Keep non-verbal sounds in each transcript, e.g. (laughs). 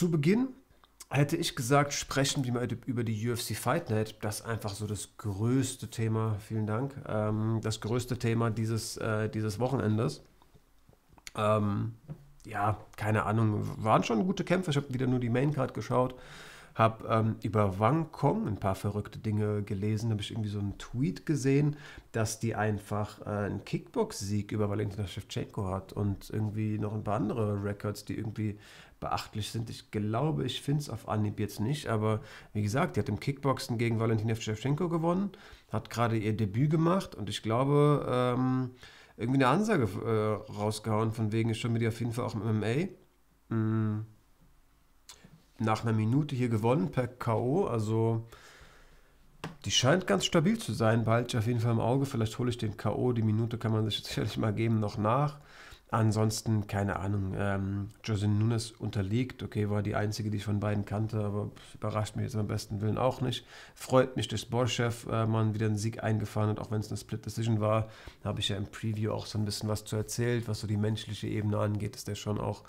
zu Beginn hätte ich gesagt, sprechen wir mal über die UFC Fight Night. Das ist einfach so das größte Thema, vielen Dank, ähm, das größte Thema dieses, äh, dieses Wochenendes. Ähm, ja, keine Ahnung, waren schon gute Kämpfe. Ich habe wieder nur die Maincard geschaut. Habe ähm, über Wang Kong ein paar verrückte Dinge gelesen. Habe ich irgendwie so einen Tweet gesehen, dass die einfach äh, einen Kickbox-Sieg über Valentina Shevchenko hat und irgendwie noch ein paar andere Records, die irgendwie beachtlich sind. Ich glaube, ich finde es auf Anhieb jetzt nicht, aber wie gesagt, die hat im Kickboxen gegen Valentina Shevchenko gewonnen, hat gerade ihr Debüt gemacht und ich glaube, ähm, irgendwie eine Ansage äh, rausgehauen, von wegen, ich schon mit ihr auf jeden Fall auch im MMA. Mhm nach einer Minute hier gewonnen per K.O. Also die scheint ganz stabil zu sein. Ich auf jeden Fall im Auge. Vielleicht hole ich den K.O. Die Minute kann man sich (laughs) sicherlich mal geben, noch nach. Ansonsten, keine Ahnung, ähm, Josin Nunes unterliegt. Okay, war die einzige, die ich von beiden kannte, aber überrascht mich jetzt am besten Willen auch nicht. Freut mich, dass Borschew äh, mal wieder einen Sieg eingefahren hat, auch wenn es eine Split Decision war. Da habe ich ja im Preview auch so ein bisschen was zu erzählt, was so die menschliche Ebene angeht, ist der schon auch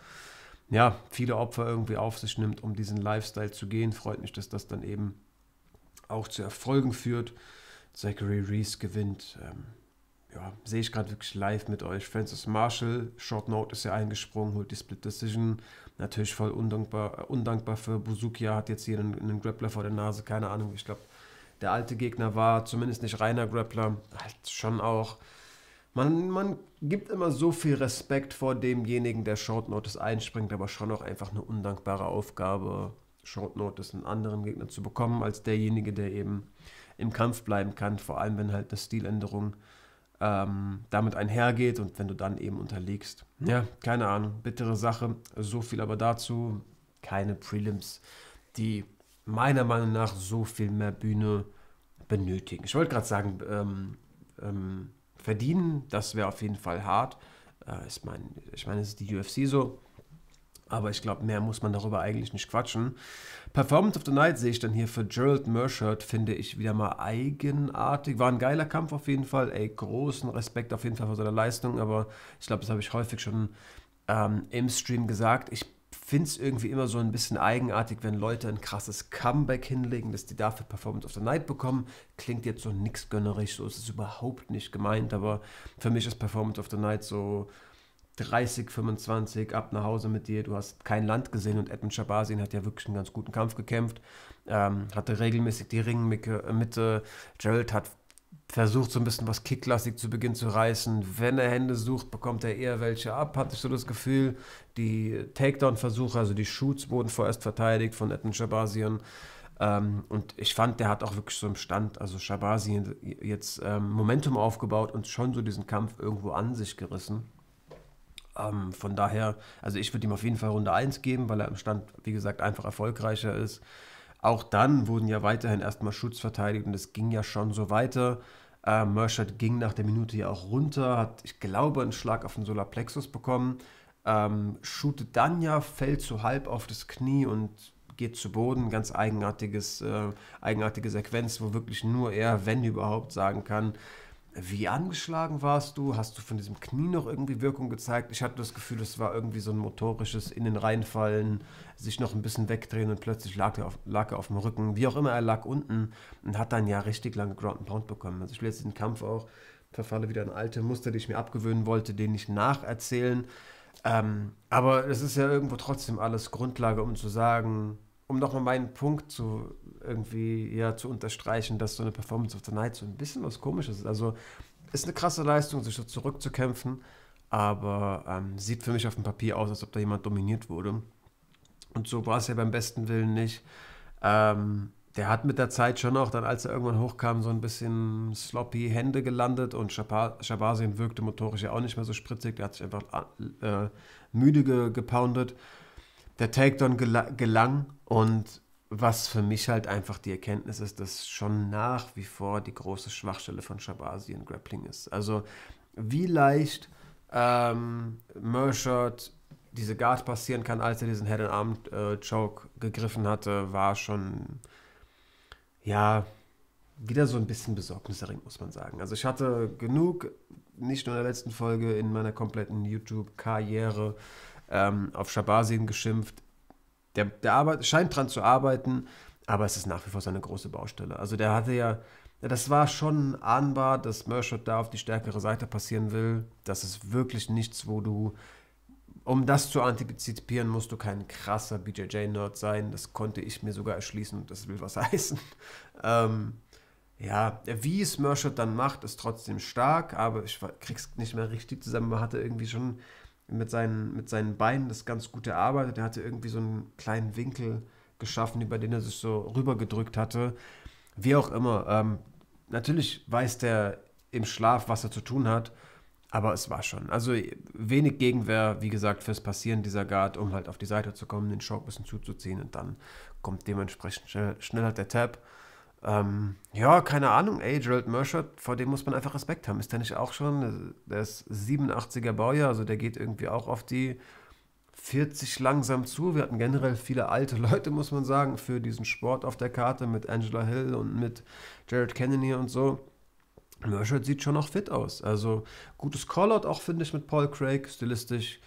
ja, viele Opfer irgendwie auf sich nimmt, um diesen Lifestyle zu gehen. Freut mich, dass das dann eben auch zu Erfolgen führt. Zachary Reese gewinnt. Ähm, ja, sehe ich gerade wirklich live mit euch. Francis Marshall, Short Note ist ja eingesprungen, holt die Split Decision. Natürlich voll undankbar, äh, undankbar für Buzukia, hat jetzt hier einen, einen Grappler vor der Nase, keine Ahnung. Ich glaube, der alte Gegner war zumindest nicht reiner Grappler. Halt schon auch man, man gibt immer so viel Respekt vor demjenigen, der Short Notice einspringt, aber schon auch einfach eine undankbare Aufgabe, Short Notice einen anderen Gegner zu bekommen, als derjenige, der eben im Kampf bleiben kann, vor allem wenn halt eine Stiländerung ähm, damit einhergeht und wenn du dann eben unterliegst. Ja, keine Ahnung, bittere Sache, so viel aber dazu, keine Prelims, die meiner Meinung nach so viel mehr Bühne benötigen. Ich wollte gerade sagen, ähm, ähm, verdienen. Das wäre auf jeden Fall hart. Äh, ich meine, ich mein, es ist die UFC so. Aber ich glaube, mehr muss man darüber eigentlich nicht quatschen. Performance of the Night sehe ich dann hier für Gerald Mershert, finde ich wieder mal eigenartig. War ein geiler Kampf auf jeden Fall. Ey, großen Respekt auf jeden Fall für seine Leistung. Aber ich glaube, das habe ich häufig schon ähm, im Stream gesagt. Ich finde es irgendwie immer so ein bisschen eigenartig, wenn Leute ein krasses Comeback hinlegen, dass die dafür Performance of the Night bekommen. Klingt jetzt so nix gönnerisch, so ist es überhaupt nicht gemeint, aber für mich ist Performance of the Night so 30, 25, ab nach Hause mit dir, du hast kein Land gesehen und Edmund Shabazian hat ja wirklich einen ganz guten Kampf gekämpft, ähm, hatte regelmäßig die Ringmitte, Gerald hat versucht so ein bisschen was kicklastig zu Beginn zu reißen. Wenn er Hände sucht, bekommt er eher welche ab, hatte ich so das Gefühl. Die Takedown-Versuche, also die Shoots wurden vorerst verteidigt von Edmund Shabazian. Ähm, und ich fand, der hat auch wirklich so im Stand, also Shabazian jetzt ähm, Momentum aufgebaut und schon so diesen Kampf irgendwo an sich gerissen. Ähm, von daher, also ich würde ihm auf jeden Fall Runde 1 geben, weil er im Stand, wie gesagt, einfach erfolgreicher ist. Auch dann wurden ja weiterhin erstmal Schutz verteidigt und es ging ja schon so weiter. Äh, Merchant ging nach der Minute ja auch runter, hat, ich glaube, einen Schlag auf den Solarplexus bekommen. Ähm, shootet dann ja, fällt so halb auf das Knie und geht zu Boden. Ganz eigenartiges, äh, eigenartige Sequenz, wo wirklich nur er, wenn überhaupt, sagen kann, wie angeschlagen warst du? Hast du von diesem Knie noch irgendwie Wirkung gezeigt? Ich hatte das Gefühl, es war irgendwie so ein motorisches in den reinfallen, sich noch ein bisschen wegdrehen und plötzlich lag er auf, lag er auf dem Rücken. Wie auch immer, er lag unten und hat dann ja richtig lange Ground and Pound bekommen. Also ich will jetzt den Kampf auch, verfalle wieder in alte Muster, die ich mir abgewöhnen wollte, den nicht nacherzählen. Ähm, aber es ist ja irgendwo trotzdem alles Grundlage, um zu sagen, um nochmal meinen Punkt zu irgendwie ja zu unterstreichen, dass so eine Performance of the Night so ein bisschen was Komisches ist. Also ist eine krasse Leistung, sich so zurückzukämpfen, aber ähm, sieht für mich auf dem Papier aus, als ob da jemand dominiert wurde. Und so war es ja beim besten Willen nicht. Ähm, der hat mit der Zeit schon auch, dann als er irgendwann hochkam, so ein bisschen sloppy Hände gelandet und Shabazin wirkte motorisch ja auch nicht mehr so spritzig. Der hat sich einfach äh, müde ge gepoundet. Der Takedown gel gelang und was für mich halt einfach die Erkenntnis ist, dass schon nach wie vor die große Schwachstelle von Shabazi in Grappling ist. Also wie leicht ähm, Mershot diese Guard passieren kann, als er diesen Head-and-Arm-Choke äh, gegriffen hatte, war schon, ja, wieder so ein bisschen besorgniserregend, muss man sagen. Also ich hatte genug, nicht nur in der letzten Folge, in meiner kompletten YouTube-Karriere ähm, auf Shabazin geschimpft der, der arbeit, scheint dran zu arbeiten, aber es ist nach wie vor seine große Baustelle. Also der hatte ja, das war schon ahnbar, dass Mershot da auf die stärkere Seite passieren will. Das ist wirklich nichts, wo du, um das zu antizipieren, musst du kein krasser BJJ-Nerd sein. Das konnte ich mir sogar erschließen und das will was (laughs) heißen. Ähm, ja, wie es Mershot dann macht, ist trotzdem stark, aber ich krieg's nicht mehr richtig zusammen. Man hatte irgendwie schon mit seinen, mit seinen Beinen das ganz gut erarbeitet. Er hatte irgendwie so einen kleinen Winkel geschaffen, über den er sich so rübergedrückt hatte. Wie auch immer. Ähm, natürlich weiß der im Schlaf, was er zu tun hat, aber es war schon. Also wenig Gegenwehr, wie gesagt, fürs Passieren dieser Guard, um halt auf die Seite zu kommen, den Schock ein bisschen zuzuziehen und dann kommt dementsprechend schnell, schneller der Tab. Ähm, ja, keine Ahnung, ey, Gerald Mershot, vor dem muss man einfach Respekt haben. Ist der nicht auch schon? Der ist 87er Baujahr, also der geht irgendwie auch auf die 40 langsam zu. Wir hatten generell viele alte (laughs) Leute, muss man sagen, für diesen Sport auf der Karte mit Angela Hill und mit Jared Kennedy und so. Mershot sieht schon noch fit aus. Also gutes Callout auch, finde ich, mit Paul Craig, stilistisch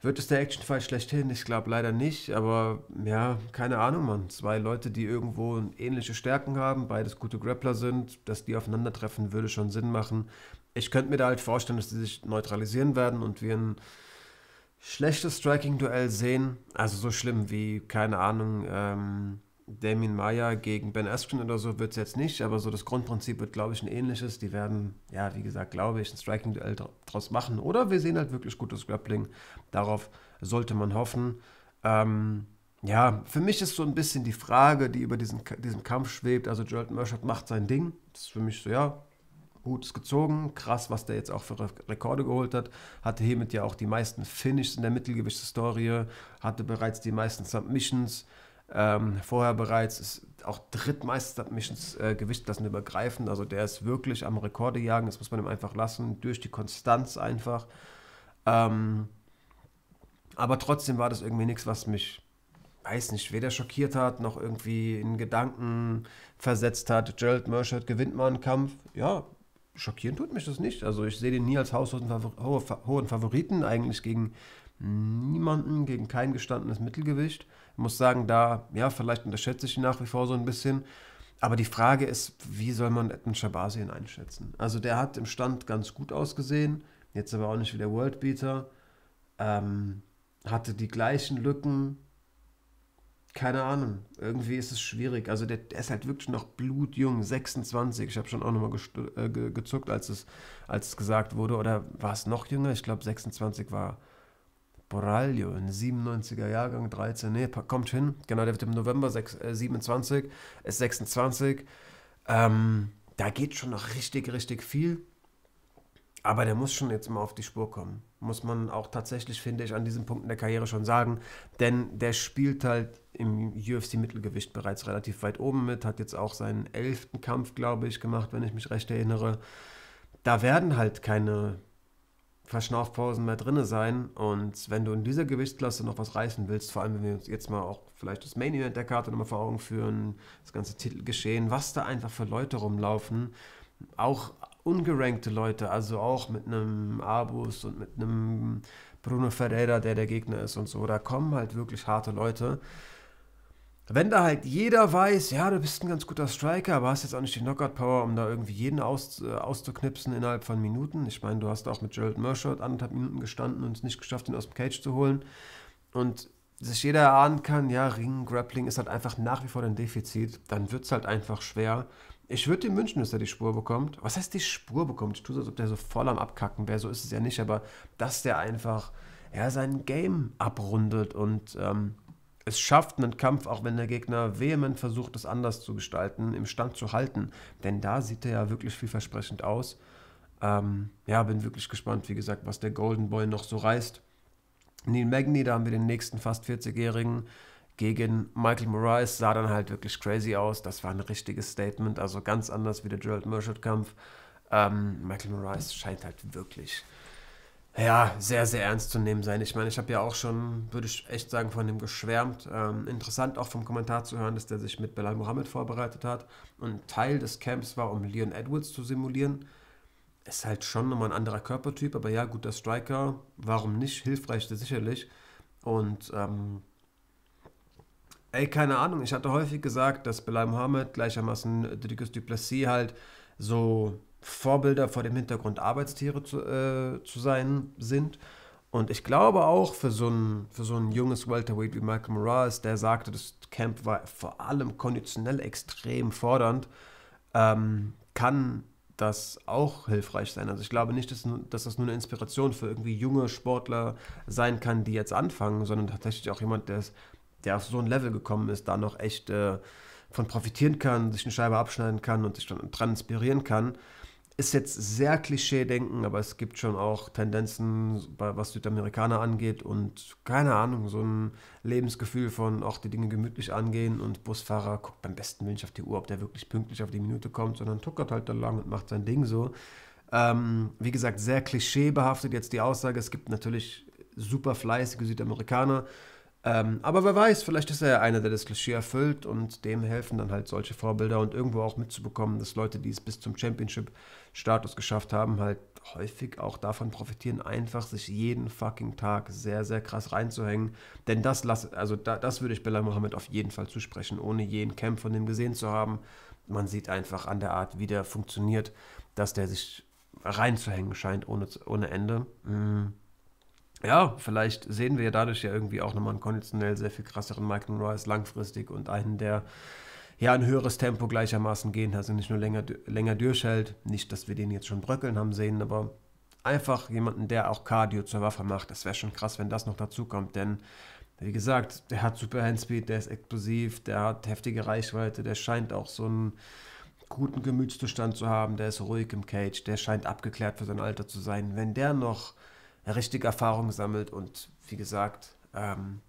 wird es der Actionfight schlechthin? Ich glaube leider nicht, aber ja, keine Ahnung, Mann. Zwei Leute, die irgendwo ähnliche Stärken haben, beides gute Grappler sind, dass die aufeinandertreffen, würde schon Sinn machen. Ich könnte mir da halt vorstellen, dass die sich neutralisieren werden und wir ein schlechtes Striking-Duell sehen. Also so schlimm wie, keine Ahnung, ähm, Damien Maya gegen Ben Askren oder so wird es jetzt nicht, aber so das Grundprinzip wird, glaube ich, ein ähnliches. Die werden, ja, wie gesagt, glaube ich, ein Striking-Duell draus machen. Oder wir sehen halt wirklich gutes Grappling. Darauf sollte man hoffen. Ähm, ja, für mich ist so ein bisschen die Frage, die über diesen, diesen Kampf schwebt. Also Gerald Mershot macht sein Ding. Das ist für mich so, ja, gut gezogen. Krass, was der jetzt auch für Rekorde geholt hat. Hatte hiermit ja auch die meisten Finishes in der Mittelgewichtshistorie. Hatte bereits die meisten Submissions. Ähm, vorher bereits ist auch drittmeistes Submissions äh, Gewichtsklassen übergreifend. Also der ist wirklich am Rekorde jagen. Das muss man ihm einfach lassen. Durch die Konstanz einfach. Ähm, aber trotzdem war das irgendwie nichts, was mich, weiß nicht, weder schockiert hat, noch irgendwie in Gedanken versetzt hat. Gerald Merchant gewinnt mal einen Kampf. Ja, schockieren tut mich das nicht. Also ich sehe den nie als hohen Favoriten, eigentlich gegen niemanden, gegen kein gestandenes Mittelgewicht. Muss sagen, da, ja, vielleicht unterschätze ich ihn nach wie vor so ein bisschen. Aber die Frage ist, wie soll man Edmund Shabazien einschätzen? Also der hat im Stand ganz gut ausgesehen, jetzt aber auch nicht wie der Worldbeater. Ähm, hatte die gleichen Lücken. Keine Ahnung, irgendwie ist es schwierig. Also der, der ist halt wirklich noch blutjung, 26. Ich habe schon auch nochmal äh, ge gezuckt, als es, als es gesagt wurde. Oder war es noch jünger? Ich glaube 26 war Boraglio, ein 97er Jahrgang, 13, nee, kommt hin. Genau, der wird im November 6, äh, 27, ist 26. Ähm, da geht schon noch richtig, richtig viel. Aber der muss schon jetzt mal auf die Spur kommen. Muss man auch tatsächlich, finde ich, an diesem Punkt in der Karriere schon sagen. Denn der spielt halt im UFC-Mittelgewicht bereits relativ weit oben mit. Hat jetzt auch seinen elften Kampf, glaube ich, gemacht, wenn ich mich recht erinnere. Da werden halt keine Verschnaufpausen mehr drin sein. Und wenn du in dieser Gewichtsklasse noch was reißen willst, vor allem wenn wir uns jetzt mal auch vielleicht das Main Event der Karte nochmal vor Augen führen, das ganze Titelgeschehen, was da einfach für Leute rumlaufen, auch ungerankte Leute, also auch mit einem Abus und mit einem Bruno Ferreira, der der Gegner ist und so, da kommen halt wirklich harte Leute. Wenn da halt jeder weiß, ja, du bist ein ganz guter Striker, aber hast jetzt auch nicht die Knockout-Power, um da irgendwie jeden aus, äh, auszuknipsen innerhalb von Minuten. Ich meine, du hast auch mit Gerald Mershot anderthalb Minuten gestanden und es nicht geschafft, ihn aus dem Cage zu holen. Und sich jeder erahnen kann, ja, Ring, Grappling ist halt einfach nach wie vor ein Defizit, dann wird es halt einfach schwer. Ich würde ihm wünschen, dass er die Spur bekommt. Was heißt die Spur bekommt? Ich tue so, als ob der so voll am Abkacken wäre. So ist es ja nicht, aber dass der einfach ja, sein Game abrundet und ähm, es schafft, einen Kampf, auch wenn der Gegner vehement versucht, es anders zu gestalten, im Stand zu halten. Denn da sieht er ja wirklich vielversprechend aus. Ähm, ja, bin wirklich gespannt, wie gesagt, was der Golden Boy noch so reißt. Neil Magny, da haben wir den nächsten fast 40-Jährigen gegen Michael Moraes, sah dann halt wirklich crazy aus. Das war ein richtiges Statement, also ganz anders wie der Gerald Merchant-Kampf. Ähm, Michael Moraes scheint halt wirklich ja, sehr, sehr ernst zu nehmen sein. Ich meine, ich habe ja auch schon, würde ich echt sagen, von dem geschwärmt. Ähm, interessant auch vom Kommentar zu hören, dass der sich mit Belal Mohammed vorbereitet hat und Teil des Camps war, um Leon Edwards zu simulieren. Ist halt schon nochmal ein anderer Körpertyp, aber ja, guter Striker, warum nicht? Hilfreich sicherlich. Und ähm, ey, keine Ahnung, ich hatte häufig gesagt, dass Belal Mohammed gleichermaßen Dricus Duplessis halt so Vorbilder vor dem Hintergrund Arbeitstiere zu, äh, zu sein sind. Und ich glaube auch für so ein, für so ein junges Welterweight wie Michael Morales, der sagte, das Camp war vor allem konditionell extrem fordernd, ähm, kann das auch hilfreich sein. Also ich glaube nicht, dass, dass, das nur eine Inspiration für irgendwie junge Sportler sein kann, die jetzt anfangen, sondern tatsächlich auch jemand, der, der auf so ein Level gekommen ist, da noch echt äh, von profitieren kann, sich eine Scheibe abschneiden kann und sich dann dran inspirieren kann ist jetzt sehr Klischee-Denken, aber es gibt schon auch Tendenzen, was Südamerikaner angeht und keine Ahnung, so ein Lebensgefühl von auch die Dinge gemütlich angehen und Busfahrer guckt beim besten nicht auf die Uhr, ob der wirklich pünktlich auf die Minute kommt, sondern tuckert halt da lang und macht sein Ding so. Ähm, wie gesagt, sehr klischeebehaftet jetzt die Aussage. Es gibt natürlich super fleißige Südamerikaner, ähm, aber wer weiß, vielleicht ist er ja einer, der das Klischee erfüllt und dem helfen dann halt solche Vorbilder und irgendwo auch mitzubekommen, dass Leute, die es bis zum Championship-Status geschafft haben, halt häufig auch davon profitieren, einfach sich jeden fucking Tag sehr, sehr krass reinzuhängen. Denn das lasse, also da, das würde ich Bella Mohammed auf jeden Fall zusprechen, ohne jeden Camp von dem gesehen zu haben. Man sieht einfach an der Art, wie der funktioniert, dass der sich reinzuhängen scheint ohne, ohne Ende. Mhm ja, vielleicht sehen wir ja dadurch ja irgendwie auch nochmal einen konditionell sehr viel krasseren Michael Royce langfristig und einen, der ja ein höheres Tempo gleichermaßen gehen, also nicht nur länger, länger durchhält. Nicht, dass wir den jetzt schon bröckeln haben sehen, aber einfach jemanden, der auch Cardio zur Waffe macht. Das wäre schon krass, wenn das noch dazu kommt, denn wie gesagt, der hat super Handspeed, der ist explosiv, der hat heftige Reichweite, der scheint auch so einen guten Gemütszustand zu haben, der ist ruhig im Cage, der scheint abgeklärt für sein Alter zu sein. Wenn der noch richtig Erfahrung sammelt und wie gesagt, ähm,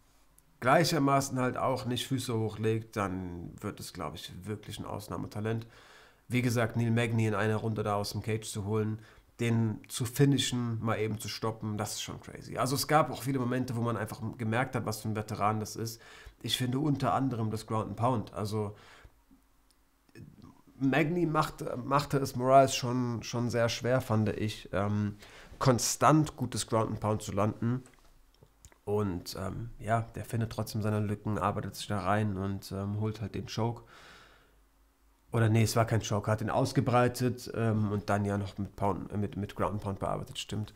gleichermaßen halt auch nicht Füße hochlegt, dann wird es, glaube ich, wirklich ein Ausnahmetalent. Wie gesagt, Neil Magny in einer Runde da aus dem Cage zu holen, den zu finishen, mal eben zu stoppen, das ist schon crazy. Also es gab auch viele Momente, wo man einfach gemerkt hat, was für ein Veteran das ist. Ich finde unter anderem das Ground and Pound. Also Magny machte, machte es Morales schon, schon sehr schwer, fand ich. Ähm, konstant gutes Ground and Pound zu landen. Und ähm, ja, der findet trotzdem seine Lücken, arbeitet sich da rein und ähm, holt halt den Choke. Oder nee, es war kein Choke, hat ihn ausgebreitet ähm, und dann ja noch mit, Pound, äh, mit, mit Ground and Pound bearbeitet, stimmt.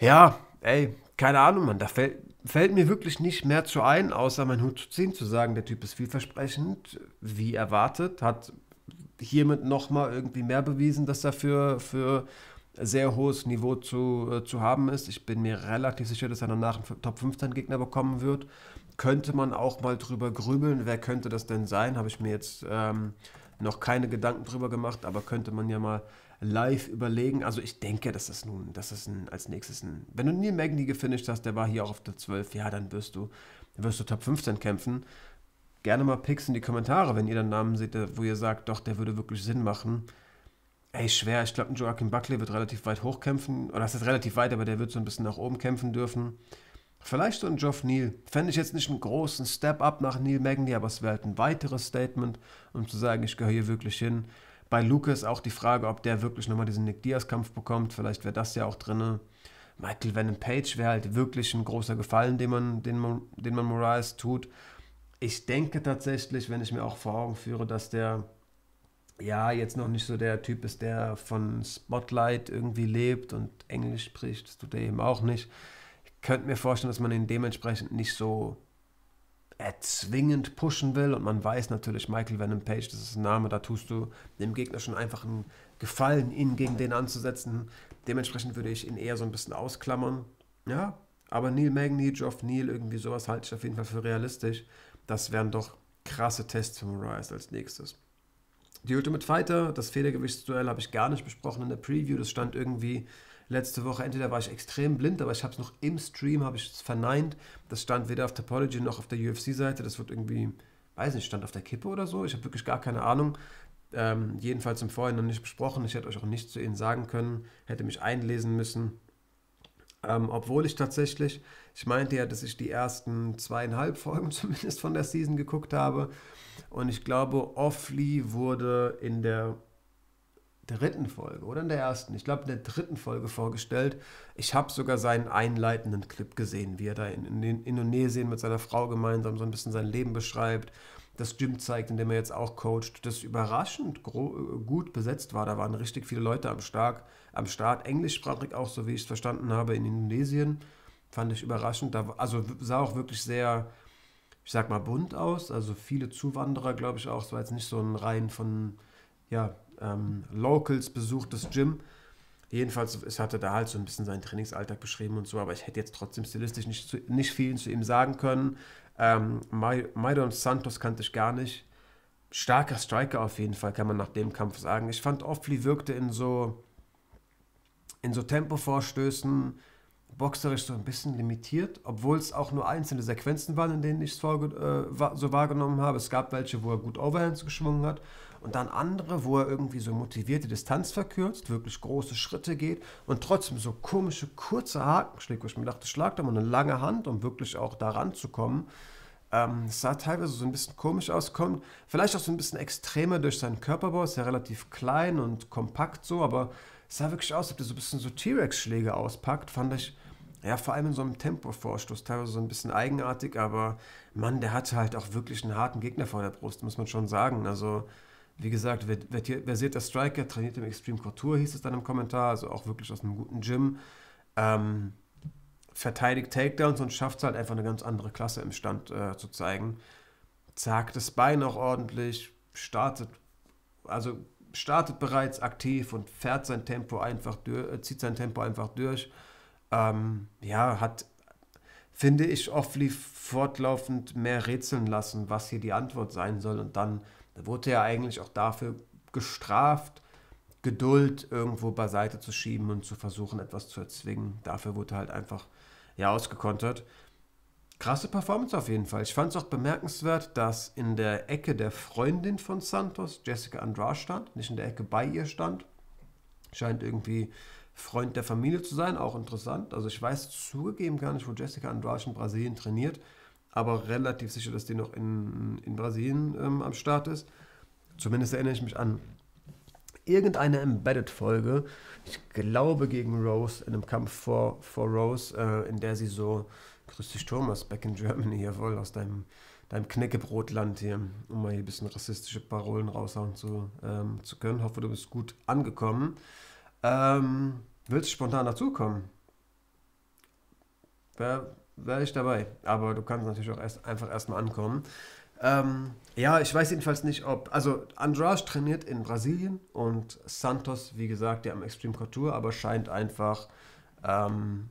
Ja, ey, keine Ahnung, Mann, da fällt, fällt mir wirklich nicht mehr zu ein, außer meinen Hut zu ziehen, zu sagen, der Typ ist vielversprechend, wie erwartet, hat hiermit nochmal irgendwie mehr bewiesen, dass er für, für sehr hohes Niveau zu, äh, zu haben ist. Ich bin mir relativ sicher, dass er danach einen Top 15 Gegner bekommen wird. Könnte man auch mal drüber grübeln, wer könnte das denn sein? Habe ich mir jetzt ähm, noch keine Gedanken drüber gemacht, aber könnte man ja mal live überlegen. Also ich denke, dass das nun, dass das ein, als nächstes ein, wenn du Neil Magny gefinisht hast, der war hier auch auf der 12, ja, dann wirst du, wirst du Top 15 kämpfen. Gerne mal Picks in die Kommentare, wenn ihr den Namen seht, wo ihr sagt, doch, der würde wirklich Sinn machen. Ey, schwer. Ich glaube, Joaquin Buckley wird relativ weit hochkämpfen. Oder das ist relativ weit, aber der wird so ein bisschen nach oben kämpfen dürfen. Vielleicht so ein Geoff Neal. Fände ich jetzt nicht einen großen Step-up nach Neil Magny, aber es wäre halt ein weiteres Statement, um zu sagen, ich gehöre hier wirklich hin. Bei Lucas auch die Frage, ob der wirklich nochmal diesen Nick Diaz-Kampf bekommt. Vielleicht wäre das ja auch drin. Michael Venom Page wäre halt wirklich ein großer Gefallen, den man, den den man Moraes tut. Ich denke tatsächlich, wenn ich mir auch vor Augen führe, dass der ja, jetzt noch nicht so der Typ ist, der von Spotlight irgendwie lebt und Englisch spricht, das tut er eben auch nicht. Ich könnte mir vorstellen, dass man ihn dementsprechend nicht so erzwingend pushen will und man weiß natürlich, Michael Venom Page, das ist ein Name, da tust du dem Gegner schon einfach einen Gefallen, ihn gegen den anzusetzen. Dementsprechend würde ich ihn eher so ein bisschen ausklammern. Ja, aber Neil Magny, Geoff Neal, irgendwie sowas halte ich auf jeden Fall für realistisch. Das wären doch krasse Tests für Moraes als nächstes. Die Ultimate Fighter, das Federgewichtsduell habe ich gar nicht besprochen in der Preview. Das stand irgendwie letzte Woche. Entweder war ich extrem blind, aber ich habe es noch im Stream habe ich es verneint. Das stand weder auf Topology noch auf der UFC-Seite. Das wird irgendwie, weiß nicht, stand auf der Kippe oder so. Ich habe wirklich gar keine Ahnung. Ähm, jedenfalls im Vorhinein noch nicht besprochen. Ich hätte euch auch nichts zu ihnen sagen können. Hätte mich einlesen müssen. Ähm, obwohl ich tatsächlich, ich meinte ja, dass ich die ersten zweieinhalb (laughs) Folgen zumindest von der Season geguckt habe. Und ich glaube, Offly wurde in der dritten Folge oder in der ersten, ich glaube in der dritten Folge vorgestellt. Ich habe sogar seinen einleitenden Clip gesehen, wie er da in, in, Indonesien mit seiner Frau gemeinsam so ein bisschen sein Leben beschreibt, das Gym zeigt, in dem er jetzt auch coacht, das überraschend gut besetzt war. Da waren richtig viele Leute am, Start, am Start, englischsprachig auch, so wie ich es verstanden habe, in Indonesien. Fand ich überraschend. Da, also sah auch wirklich sehr, ich sag mal, bunt aus. Also viele Zuwanderer, glaube ich auch. Es war jetzt nicht so ein Reihen von ja, ähm, Locals besuchtes Gym. Jedenfalls, es hatte da halt so ein bisschen seinen Trainingsalltag beschrieben und so, aber ich hätte jetzt trotzdem stilistisch nicht, zu, nicht viel zu ihm sagen können. Ähm, Maidon Santos kannte ich gar nicht. Starker Striker auf jeden Fall, kann man nach dem Kampf sagen. Ich fand, Offli wirkte in so, in so Tempovorstößen boxerisch so ein bisschen limitiert, obwohl es auch nur einzelne Sequenzen waren, in denen ich es äh, so wahrgenommen habe. Es gab welche, wo er gut Overhands geschwungen hat und dann andere, wo er irgendwie so motivierte Distanz verkürzt, wirklich große Schritte geht und trotzdem so komische, kurze Haken schlägt, wo ich mir dachte, schlag da mal eine lange Hand, um wirklich auch da ranzukommen. Ähm, es sah teilweise so ein bisschen komisch aus, kommt vielleicht auch so ein bisschen extremer durch seinen Körperbau, ist ja relativ klein und kompakt so, aber es sah wirklich aus, als ob er so ein bisschen so T-Rex-Schläge auspackt, fand ich, ja, vor allem in so einem Tempovorstoß, teilweise so ein bisschen eigenartig, aber Mann, der hatte halt auch wirklich einen harten Gegner vor der Brust, muss man schon sagen. Also, wie gesagt, versierter Striker, trainiert im Extreme Couture, hieß es dann im Kommentar, also auch wirklich aus einem guten Gym. Ähm, verteidigt Takedowns und schafft es halt einfach eine ganz andere Klasse im Stand äh, zu zeigen. Zagt das Bein auch ordentlich, startet, also startet bereits aktiv und fährt sein Tempo einfach durch, äh, zieht sein Tempo einfach durch. Ähm, ja, hat, finde ich, oft fortlaufend mehr rätseln lassen, was hier die Antwort sein soll. Und dann da wurde er eigentlich auch dafür gestraft, Geduld irgendwo beiseite zu schieben und zu versuchen, etwas zu erzwingen. Dafür wurde er halt einfach ja, ausgekontert. Krasse Performance auf jeden Fall. Ich fand es auch bemerkenswert, dass in der Ecke der Freundin von Santos, Jessica Andrade, stand, nicht in der Ecke bei ihr stand. Scheint irgendwie Freund der Familie zu sein, auch interessant. Also ich weiß zugegeben gar nicht, wo Jessica Andrade in Brasilien trainiert aber relativ sicher, dass die noch in, in Brasilien ähm, am Start ist. Zumindest erinnere ich mich an irgendeine Embedded-Folge, ich glaube gegen Rose, in einem Kampf vor, vor Rose, äh, in der sie so, grüß dich Thomas, back in Germany, jawohl, aus deinem, deinem Knäckebrotland hier, um mal hier ein bisschen rassistische Parolen raushauen zu, ähm, zu können. Hoffe, du bist gut angekommen. Ähm, willst du spontan dazukommen? Wer, wäre ich dabei. Aber du kannst natürlich auch erst, einfach erstmal ankommen. Ähm, ja, ich weiß jedenfalls nicht, ob. Also, Andrade trainiert in Brasilien und Santos, wie gesagt, der am Extreme Couture, aber scheint einfach. Ähm,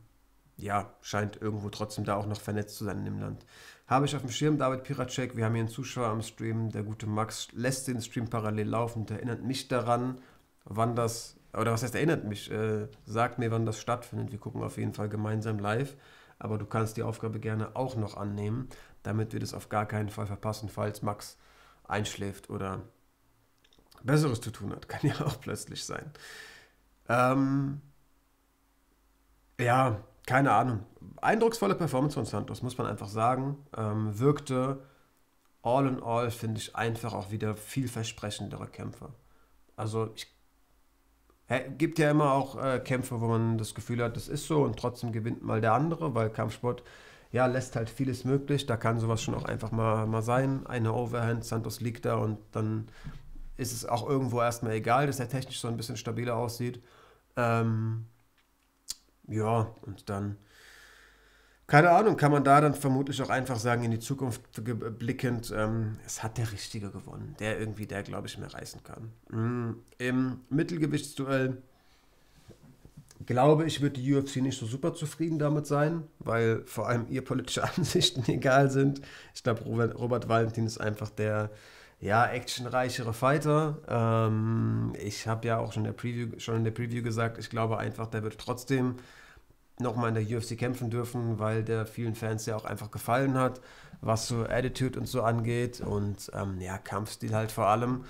ja, scheint irgendwo trotzdem da auch noch vernetzt zu sein in dem Land. Habe ich auf dem Schirm David Piracek, wir haben hier einen Zuschauer am Stream, der gute Max lässt den Stream parallel laufen, der erinnert mich daran, wann das, oder was heißt erinnert mich, äh, sagt mir, wann das stattfindet. Wir gucken auf jeden Fall gemeinsam live aber du kannst die Aufgabe gerne auch noch annehmen, damit wir das auf gar keinen Fall verpassen, falls Max einschläft oder Besseres zu tun hat. (laughs) Kann ja auch plötzlich sein. Ähm, ja, keine Ahnung. Eindrucksvolle Performance von Santos, muss man einfach sagen. Ähm, wirkte all in all, finde ich, einfach auch wieder vielversprechendere Kämpfer. Also ich gibt ja immer auch äh, Kämpfe, wo man das Gefühl hat, das ist so und trotzdem gewinnt mal der andere, weil Kampfsport ja lässt halt vieles möglich. Da kann sowas schon auch einfach mal, mal sein. Eine Overhand, Santos liegt da und dann ist es auch irgendwo erstmal egal, dass er technisch so ein bisschen stabiler aussieht. Ähm, ja, und dann keine Ahnung, kann man da dann vermutlich auch einfach sagen, in die Zukunft blickend, ähm, es hat der Richtige gewonnen, der irgendwie, der glaube ich mehr reißen kann. Mhm. Im Mittelgewichtsduell glaube ich, wird die UFC nicht so super zufrieden damit sein, weil vor allem ihr politische (laughs) Ansichten egal sind. Ich glaube, Robert, Robert Valentin ist einfach der ja, actionreichere Fighter. Ähm, ich habe ja auch schon der Preview, schon in der Preview gesagt, ich glaube einfach, der wird trotzdem nochmal in der UFC kämpfen dürfen, weil der vielen Fans ja auch einfach gefallen hat, was so Attitude und so angeht und ähm, ja, Kampfstil halt vor allem.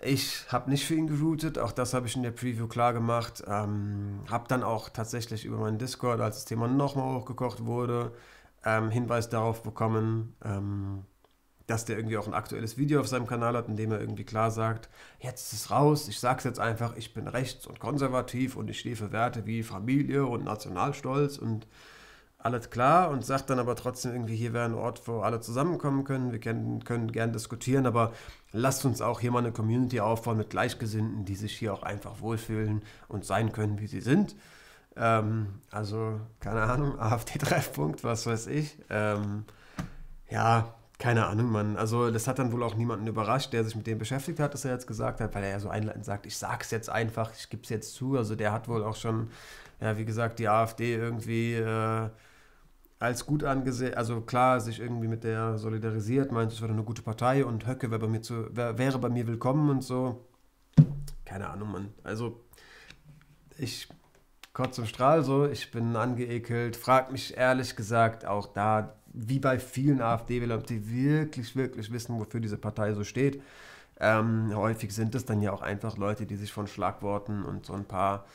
Ich habe nicht für ihn geroutet, auch das habe ich in der Preview klar gemacht. Ähm, habe dann auch tatsächlich über meinen Discord, als das Thema nochmal hochgekocht wurde, ähm, Hinweis darauf bekommen, ähm, dass der irgendwie auch ein aktuelles Video auf seinem Kanal hat, in dem er irgendwie klar sagt, jetzt ist es raus, ich sag's jetzt einfach, ich bin rechts und konservativ und ich stehe für Werte wie Familie und Nationalstolz und alles klar und sagt dann aber trotzdem irgendwie, hier wäre ein Ort, wo alle zusammenkommen können, wir können, können gern diskutieren, aber lasst uns auch hier mal eine Community aufbauen mit Gleichgesinnten, die sich hier auch einfach wohlfühlen und sein können, wie sie sind. Ähm, also, keine Ahnung, (laughs) AfD-Treffpunkt, was weiß ich. Ähm, ja, keine Ahnung, Mann. Also, das hat dann wohl auch niemanden überrascht, der sich mit dem beschäftigt hat, dass er jetzt gesagt hat, weil er ja so einleitend sagt, ich sag's jetzt einfach, ich gebe es jetzt zu. Also, der hat wohl auch schon, ja, wie gesagt, die AfD irgendwie äh, als gut angesehen, also klar, sich irgendwie mit der solidarisiert, meint, es wäre eine gute Partei und Höcke wäre bei mir, zu, wär, wäre bei mir willkommen und so. Keine Ahnung, Mann. Also, ich kotze im Strahl so, ich bin angeekelt, frag mich ehrlich gesagt auch da, wie bei vielen AfD-Wählern, die wirklich, wirklich wissen, wofür diese Partei so steht. Ähm, häufig sind es dann ja auch einfach Leute, die sich von Schlagworten und so ein paar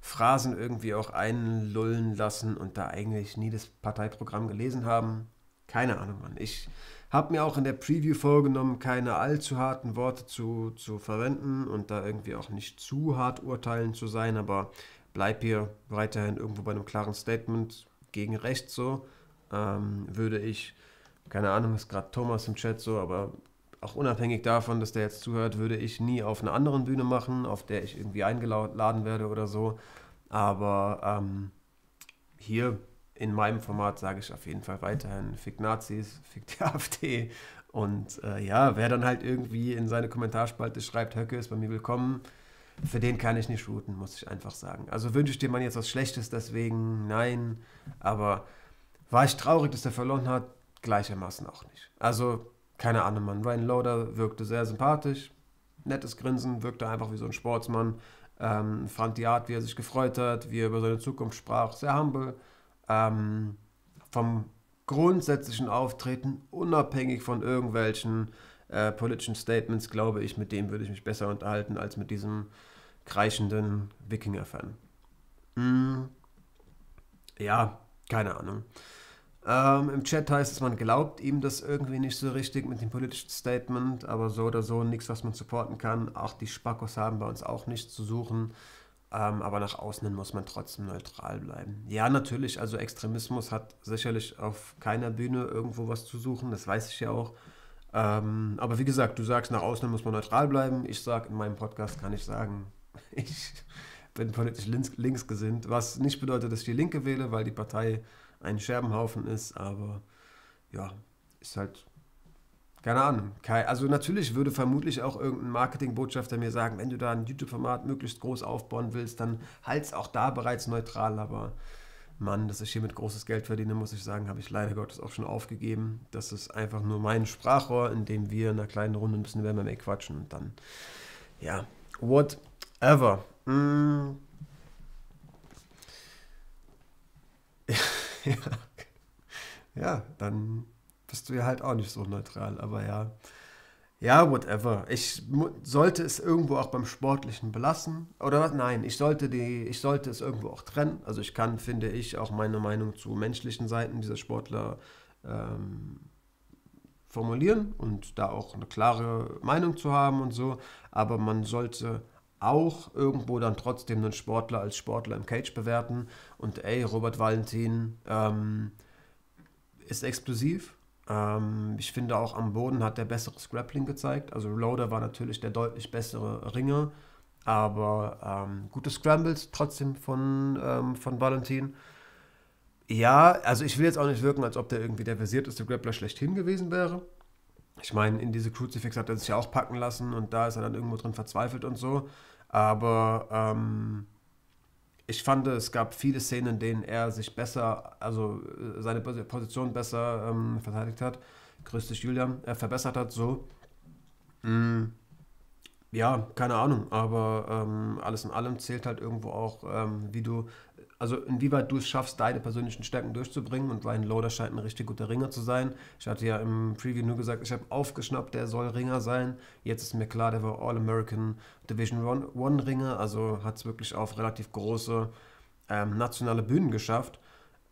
Phrasen irgendwie auch einlullen lassen und da eigentlich nie das Parteiprogramm gelesen haben. Keine Ahnung, Mann. Ich habe mir auch in der Preview vorgenommen, keine allzu harten Worte zu, zu verwenden und da irgendwie auch nicht zu hart urteilen zu sein, aber bleib hier weiterhin irgendwo bei einem klaren Statement gegen rechts so ähm, würde ich, keine Ahnung, ist gerade Thomas im Chat so, aber auch unabhängig davon, dass der jetzt zuhört, würde ich nie auf einer anderen Bühne machen, auf der ich irgendwie eingeladen werde oder so. Aber ähm, hier in meinem Format sage ich auf jeden Fall weiterhin, fick Nazis, (laughs) fick die AfD. Und äh, ja, wer dann halt irgendwie in seine Kommentarspalte schreibt, Höcke ist bei mir willkommen, für den kann ich nicht shooten, muss ich einfach sagen. Also wünsche ich dir mal jetzt was Schlechtes, deswegen nein. Aber war ich traurig, dass er verloren hat? Gleichermaßen auch nicht. Also, keine Ahnung, Mann. Ryan Loader wirkte sehr sympathisch. Nettes Grinsen, wirkte einfach wie so ein Sportsmann. Ähm, fand die Art, wie er sich gefreut hat, wie er über seine Zukunft sprach, sehr humble. Ähm, vom grundsätzlichen Auftreten, unabhängig von irgendwelchen äh, politischen Statements, glaube ich, mit dem würde ich mich besser unterhalten als mit diesem kreischenden Wikinger-Fan. Mm, ja, keine Ahnung. Ähm, Im Chat heißt es, man glaubt ihm das irgendwie nicht so richtig mit dem politischen Statement, aber so oder so nichts, was man supporten kann. Auch die Spackos haben bei uns auch nichts zu suchen. Ähm, aber nach außen muss man trotzdem neutral bleiben. Ja, natürlich, also Extremismus hat sicherlich auf keiner Bühne irgendwo was zu suchen, das weiß ich ja auch. Ähm, aber wie gesagt, du sagst, nach außen muss man neutral bleiben. Ich sage, in meinem Podcast kann ich sagen, (laughs) ich bin politisch links, linksgesinnt, was nicht bedeutet, dass ich die Linke wähle, weil die Partei ein Scherbenhaufen ist, aber ja, ist halt keine Ahnung. Also natürlich würde vermutlich auch irgendein Marketingbotschafter mir sagen, wenn du da ein YouTube-Format möglichst groß aufbauen willst, dann halt's auch da bereits neutral. Aber Mann, dass ich hier mit großes Geld verdiene, muss ich sagen, habe ich leider Gottes auch schon aufgegeben. Das ist einfach nur mein Sprachrohr, in dem wir in einer kleinen Runde ein bisschen MMA quatschen und dann, ja, whatever. Mm. (laughs) ja. ja, dann bist du ja halt auch nicht so neutral, aber ja. Ja, whatever. Ich sollte es irgendwo auch beim Sportlichen belassen. Oder was? Nein, ich sollte, die, ich sollte es irgendwo auch trennen. Also ich kann, finde ich, auch meine Meinung zu menschlichen Seiten dieser Sportler ähm, formulieren und da auch eine klare Meinung zu haben und so. Aber man sollte auch irgendwo dann trotzdem einen Sportler als Sportler im Cage bewerten. Und ey, Robert Valentin ähm, ist explosiv. Ähm, ich finde auch am Boden hat er besseres Grappling gezeigt. Also Loader war natürlich der deutlich bessere Ringer. Aber ähm, gute Scrambles trotzdem von, ähm, von Valentin. Ja, also ich will jetzt auch nicht wirken, als ob der irgendwie der versierteste Grappler schlechthin gewesen wäre. Ich meine, in diese Crucifix hat er sich ja auch packen lassen und da ist er dann irgendwo drin verzweifelt und so. Aber ähm, ich fand, es gab viele Szenen, in denen er sich besser, also äh, seine Position besser ähm, verteidigt hat. Grüß dich, Julian, er verbessert hat so. Mm, ja, keine Ahnung, aber ähm, alles in allem zählt halt irgendwo auch, ähm, wie du also inwieweit du es schaffst, deine persönlichen Stärken durchzubringen. Und Ryan Loader scheint ein richtig guter Ringer zu sein. Ich hatte ja im Preview nur gesagt, ich habe aufgeschnappt, der soll Ringer sein. Jetzt ist mir klar, der war All-American Division One Ringer, also hat es wirklich auf relativ große ähm, nationale Bühnen geschafft.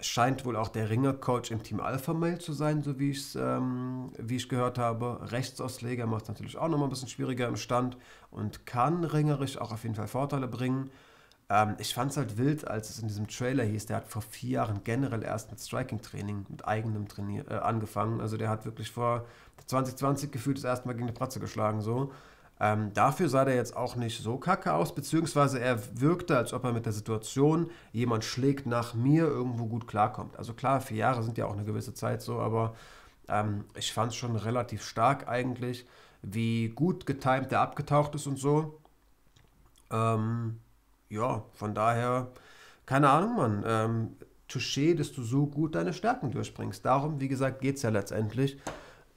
scheint wohl auch der Ringercoach im Team Alpha Male zu sein, so wie, ähm, wie ich gehört habe. Rechtsausleger macht es natürlich auch nochmal ein bisschen schwieriger im Stand und kann ringerisch auch auf jeden Fall Vorteile bringen. Ähm, ich fand es halt wild, als es in diesem Trailer hieß, der hat vor vier Jahren generell erst mit Striking-Training, mit eigenem Trainier äh, angefangen. Also der hat wirklich vor 2020 gefühlt das erste Mal gegen die Pratze geschlagen, so. Ähm, dafür sah der jetzt auch nicht so kacke aus, beziehungsweise er wirkte, als ob er mit der Situation, jemand schlägt nach mir, irgendwo gut klarkommt. Also klar, vier Jahre sind ja auch eine gewisse Zeit so, aber ähm, ich fand es schon relativ stark eigentlich, wie gut getimt der abgetaucht ist und so. Ähm, ja, von daher, keine Ahnung, Mann. Ähm, Touché, dass du so gut deine Stärken durchbringst. Darum, wie gesagt, geht es ja letztendlich.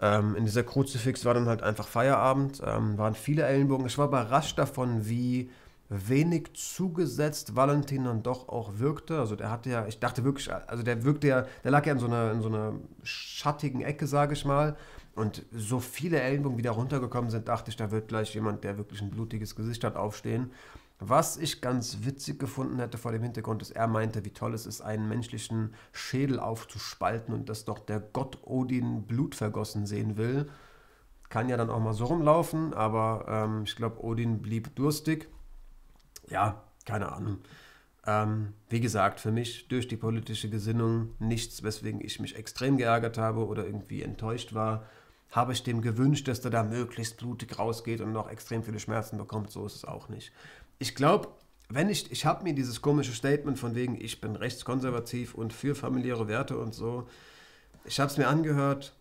Ähm, in dieser Kruzifix war dann halt einfach Feierabend, ähm, waren viele Ellenbogen. Ich war überrascht davon, wie wenig zugesetzt Valentin dann doch auch wirkte. Also der hatte ja, ich dachte wirklich, also der wirkte ja, der lag ja in so einer, in so einer schattigen Ecke, sage ich mal. Und so viele Ellenbogen wieder runtergekommen sind, dachte ich, da wird gleich jemand, der wirklich ein blutiges Gesicht hat, aufstehen. Was ich ganz witzig gefunden hätte vor dem Hintergrund, dass er meinte, wie toll es ist, einen menschlichen Schädel aufzuspalten und dass doch der Gott Odin Blut vergossen sehen will. Kann ja dann auch mal so rumlaufen, aber ähm, ich glaube, Odin blieb durstig. Ja, keine Ahnung. Ähm, wie gesagt, für mich durch die politische Gesinnung nichts, weswegen ich mich extrem geärgert habe oder irgendwie enttäuscht war. Habe ich dem gewünscht, dass der da möglichst blutig rausgeht und noch extrem viele Schmerzen bekommt. So ist es auch nicht ich glaube, wenn ich, ich habe mir dieses komische Statement von wegen, ich bin rechtskonservativ und für familiäre Werte und so, ich habe es mir angehört,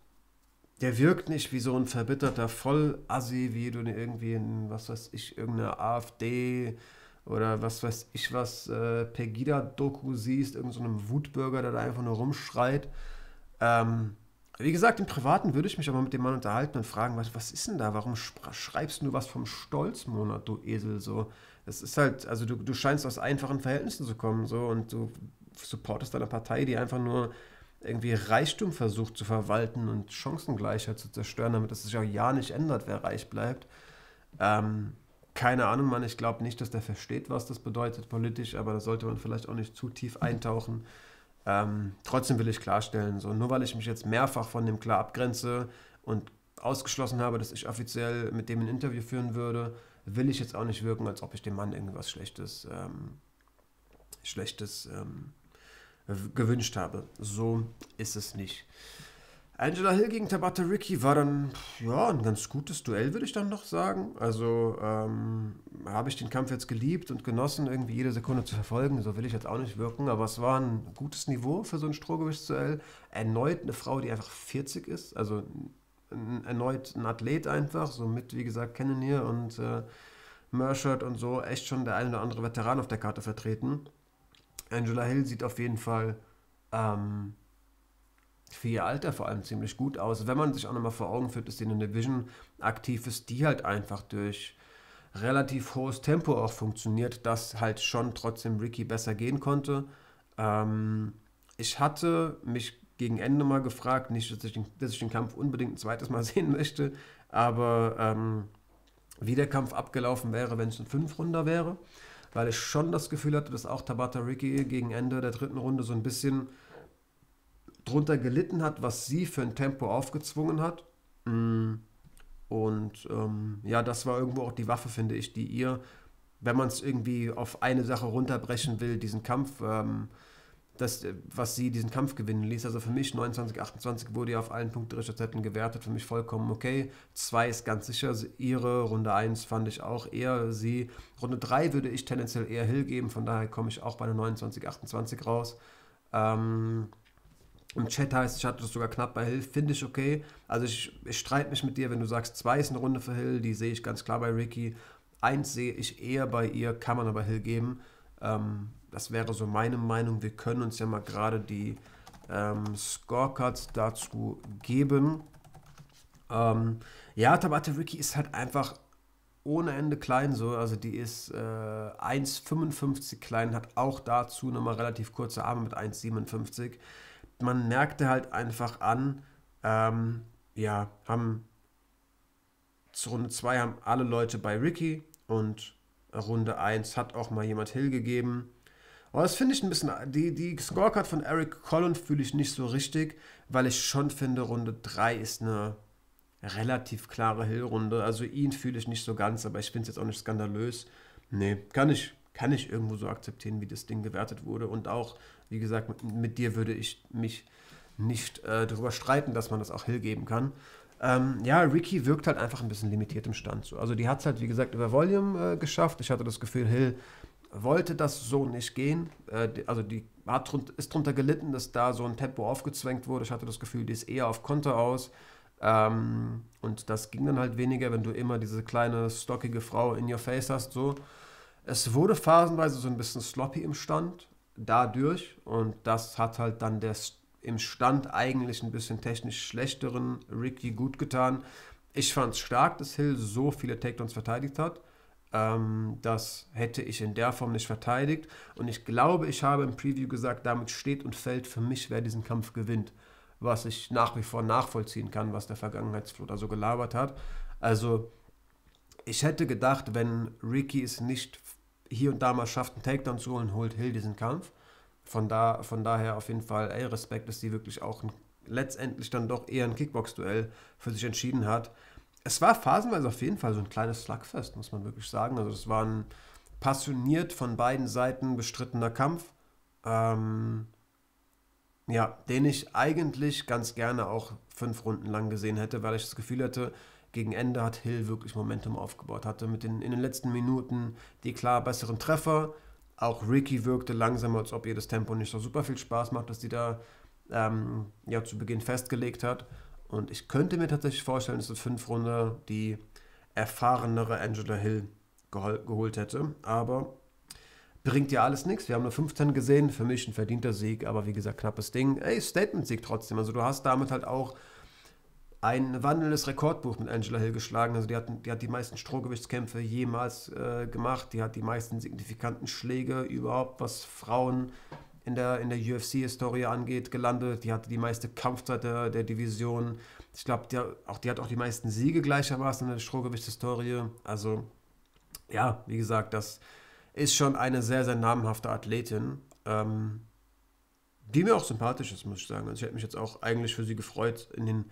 der wirkt nicht wie so ein verbitterter Vollassi, wie du irgendwie in, was weiß ich, irgendeine AfD oder was weiß ich was, äh, Pegida-Doku siehst, irgendeinem so Wutbürger, der da einfach nur rumschreit. Ähm, wie gesagt, im Privaten würde ich mich aber mit dem Mann unterhalten und fragen, was, was ist denn da? Warum schreibst du was vom Stolzmonat, du Esel? So, es ist halt, also du, du scheinst aus einfachen Verhältnissen zu kommen, so und du supportest eine Partei, die einfach nur irgendwie Reichtum versucht zu verwalten und Chancengleichheit zu zerstören, damit es sich auch ja nicht ändert, wer reich bleibt. Ähm, keine Ahnung, Mann, ich glaube nicht, dass der versteht, was das bedeutet politisch, aber da sollte man vielleicht auch nicht zu tief eintauchen. Ähm, trotzdem will ich klarstellen, so nur weil ich mich jetzt mehrfach von dem klar abgrenze und ausgeschlossen habe, dass ich offiziell mit dem ein Interview führen würde, will ich jetzt auch nicht wirken, als ob ich dem Mann irgendwas Schlechtes, ähm, Schlechtes ähm, gewünscht habe. So ist es nicht. Angela Hill gegen Tabata Ricky war dann ja ein ganz gutes Duell, würde ich dann noch sagen. Also ähm, habe ich den Kampf jetzt geliebt und genossen, irgendwie jede Sekunde zu verfolgen. So will ich jetzt auch nicht wirken, aber es war ein gutes Niveau für so ein Strohgewichtsduell. Erneut eine Frau, die einfach 40 ist, also erneut ein Athlet einfach, so mit, wie gesagt, Cannonier und äh, Mershert und so, echt schon der eine oder andere Veteran auf der Karte vertreten. Angela Hill sieht auf jeden Fall ähm, für ihr Alter vor allem ziemlich gut aus. Wenn man sich auch nochmal vor Augen führt, dass sie in der Division aktiv ist, die halt einfach durch relativ hohes Tempo auch funktioniert, dass halt schon trotzdem Ricky besser gehen konnte. Ähm, ich hatte mich gegen Ende mal gefragt. Nicht, dass ich den, dass ich den Kampf unbedingt ein zweites Mal (laughs) sehen möchte, aber ähm, wie der Kampf abgelaufen wäre, wenn es ein Fünf-Runder wäre, weil ich schon das Gefühl hatte, dass auch Tabata Ricky gegen Ende der dritten Runde so ein bisschen drunter gelitten hat, was sie für ein Tempo aufgezwungen hat. Mm. Und ähm, ja, das war irgendwo auch die Waffe, finde ich, die ihr, wenn man es irgendwie auf eine Sache runterbrechen will, diesen Kampf ähm, das, äh, was sie diesen Kampf gewinnen ließ. Also für mich 29, 28 wurde ja auf allen Punktrichterzetteln gewertet, für mich vollkommen okay. Zwei ist ganz sicher ihre, Runde 1 fand ich auch eher sie. Runde 3 würde ich tendenziell eher Hill geben, von daher komme ich auch bei der 29, 28 raus. Ähm, Im Chat heißt, ich hatte das sogar knapp bei Hill, finde ich okay. Also ich, ich streite mich mit dir, wenn du sagst, 2 ist eine Runde für Hill, die sehe ich ganz klar bei Ricky. 1 sehe ich eher bei ihr, kann man aber Hill geben. Ähm, das wäre so meine Meinung. Wir können uns ja mal gerade die ähm, Scorecards dazu geben. Ähm, ja, Tabata Ricky ist halt einfach ohne Ende klein so. Also die ist äh, 1,55 klein, hat auch dazu nochmal relativ kurze Arme mit 1,57. Man merkte halt einfach an, ähm, ja, haben zu Runde 2 haben alle Leute bei Ricky und Runde 1 hat auch mal jemand Hill gegeben. Aber das finde ich ein bisschen, die, die Scorecard von Eric Collin fühle ich nicht so richtig, weil ich schon finde, Runde 3 ist eine relativ klare Hill-Runde. Also ihn fühle ich nicht so ganz, aber ich finde es jetzt auch nicht skandalös. Nee, kann ich, kann ich irgendwo so akzeptieren, wie das Ding gewertet wurde. Und auch, wie gesagt, mit, mit dir würde ich mich nicht äh, darüber streiten, dass man das auch Hill geben kann. Ähm, ja, Ricky wirkt halt einfach ein bisschen limitiert im Stand. So. Also die hat es halt, wie gesagt, über Volume äh, geschafft. Ich hatte das Gefühl, Hill wollte das so nicht gehen. Äh, also die hat, ist darunter gelitten, dass da so ein Tempo aufgezwängt wurde. Ich hatte das Gefühl, die ist eher auf Konter aus. Ähm, und das ging dann halt weniger, wenn du immer diese kleine, stockige Frau in your face hast. So. Es wurde phasenweise so ein bisschen sloppy im Stand dadurch. Und das hat halt dann der im Stand eigentlich ein bisschen technisch schlechteren Ricky gut getan. Ich fand es stark, dass Hill so viele Takedowns verteidigt hat. Ähm, das hätte ich in der Form nicht verteidigt. Und ich glaube, ich habe im Preview gesagt, damit steht und fällt für mich, wer diesen Kampf gewinnt. Was ich nach wie vor nachvollziehen kann, was der Vergangenheitsflot so gelabert hat. Also, ich hätte gedacht, wenn Ricky es nicht hier und da mal schafft, einen Takedown zu holen, holt Hill diesen Kampf. Von, da, von daher auf jeden Fall, ey, Respekt, dass sie wirklich auch ein, letztendlich dann doch eher ein Kickbox-Duell für sich entschieden hat es war phasenweise auf jeden Fall so ein kleines Slugfest, muss man wirklich sagen. Also es war ein passioniert von beiden Seiten bestrittener Kampf. Ähm, ja, den ich eigentlich ganz gerne auch fünf Runden lang gesehen hätte, weil ich das Gefühl hatte, gegen Ende hat Hill wirklich Momentum aufgebaut, hatte mit den, in den letzten Minuten die klar besseren Treffer. Auch Ricky wirkte langsamer, als ob ihr das Tempo nicht so super viel Spaß macht, dass die da ähm, ja, zu Beginn festgelegt hat. Und ich könnte mir tatsächlich vorstellen, dass in fünf Runde die erfahrenere Angela Hill gehol geholt hätte. Aber bringt ja alles nichts. Wir haben nur 15 gesehen. Für mich ein verdienter Sieg, aber wie gesagt, knappes Ding. Ey, Statement-Sieg trotzdem. Also du hast damit halt auch ein wandelndes Rekordbuch mit Angela Hill geschlagen. Also die hat die, hat die meisten Strohgewichtskämpfe jemals äh, gemacht. Die hat die meisten signifikanten Schläge überhaupt, was Frauen in der, in der UFC-Historie angeht, gelandet. Die hatte die meiste Kampfzeit der, der Division. Ich glaube, die, die hat auch die meisten Siege gleichermaßen in der Strohgewichtshistorie. Also, ja, wie gesagt, das ist schon eine sehr, sehr namhafte Athletin. Ähm, die mir auch sympathisch ist, muss ich sagen. Also ich hätte mich jetzt auch eigentlich für sie gefreut, in den,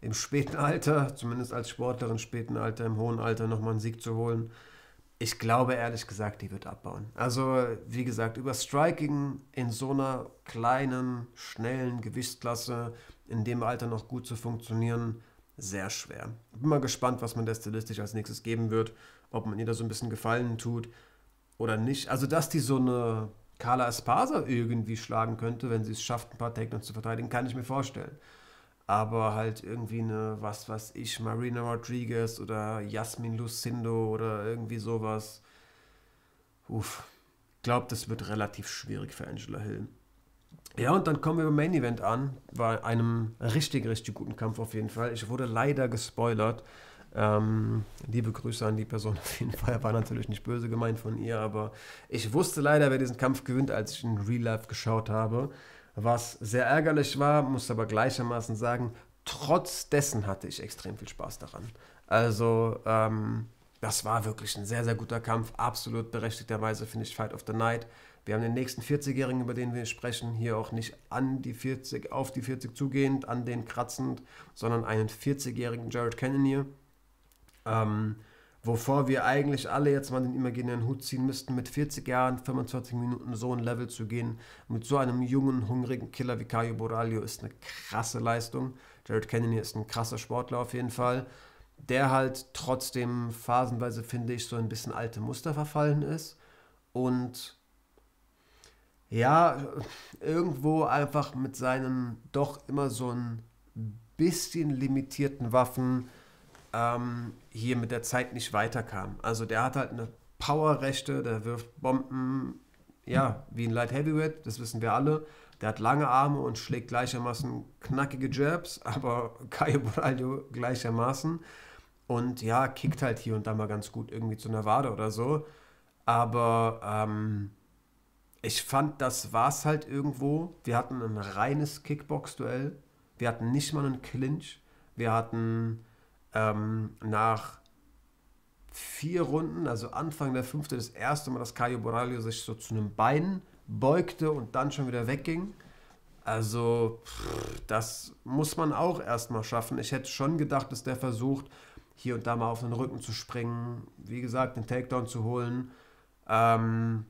im späten Alter, zumindest als Sportlerin späten Alter, im hohen Alter nochmal einen Sieg zu holen. Ich glaube ehrlich gesagt, die wird abbauen. Also, wie gesagt, über Striking in so einer kleinen, schnellen Gewichtsklasse in dem Alter noch gut zu funktionieren, sehr schwer. Bin mal gespannt, was man der stilistisch als nächstes geben wird, ob man ihr da so ein bisschen Gefallen tut oder nicht. Also, dass die so eine Carla Espasa irgendwie schlagen könnte, wenn sie es schafft, ein paar Takedowns zu verteidigen, kann ich mir vorstellen aber halt irgendwie eine, was weiß ich, Marina Rodriguez oder Jasmin Lucindo oder irgendwie sowas. Uff, glaube, das wird relativ schwierig für Angela Hill. Ja, und dann kommen wir beim Main Event an, bei einem richtig, richtig guten Kampf auf jeden Fall. Ich wurde leider gespoilert. Ähm, liebe Grüße an die Person (laughs) auf jeden Fall. War natürlich nicht böse gemeint von ihr, aber ich wusste leider, wer diesen Kampf gewinnt, als ich in Real Life geschaut habe was sehr ärgerlich war, muss aber gleichermaßen sagen, trotz dessen hatte ich extrem viel Spaß daran. Also, ähm, das war wirklich ein sehr, sehr guter Kampf. Absolut berechtigterweise finde ich Fight of the Night. Wir haben den nächsten 40-Jährigen, über den wir sprechen, hier auch nicht an die 40, auf die 40 zugehend, an den kratzend, sondern einen 40-jährigen Jared Cannonier. Ähm, wovor wir eigentlich alle jetzt mal den imaginären Hut ziehen müssten, mit 40 Jahren, 25 Minuten so ein Level zu gehen, mit so einem jungen, hungrigen Killer wie Caio Boralio ist eine krasse Leistung. Jared Kennedy ist ein krasser Sportler auf jeden Fall, der halt trotzdem phasenweise, finde ich, so ein bisschen alte Muster verfallen ist und ja, irgendwo einfach mit seinen doch immer so ein bisschen limitierten Waffen ähm, hier mit der Zeit nicht weiterkam. Also der hat halt eine Powerrechte, der wirft Bomben, ja, wie ein Light Heavyweight, das wissen wir alle. Der hat lange Arme und schlägt gleichermaßen knackige Jabs, (laughs) aber Caio Boralho gleichermaßen. Und ja, kickt halt hier und da mal ganz gut irgendwie zu einer Wade oder so. Aber ähm, ich fand, das war es halt irgendwo. Wir hatten ein reines Kickbox-Duell. Wir hatten nicht mal einen Clinch. Wir hatten ähm, nach vier Runden, also Anfang der fünfte, das erste Mal, dass Caio Borralio sich so zu einem Bein beugte und dann schon wieder wegging. Also, das muss man auch erstmal schaffen. Ich hätte schon gedacht, dass der versucht, hier und da mal auf den Rücken zu springen, wie gesagt, den Takedown zu holen ähm,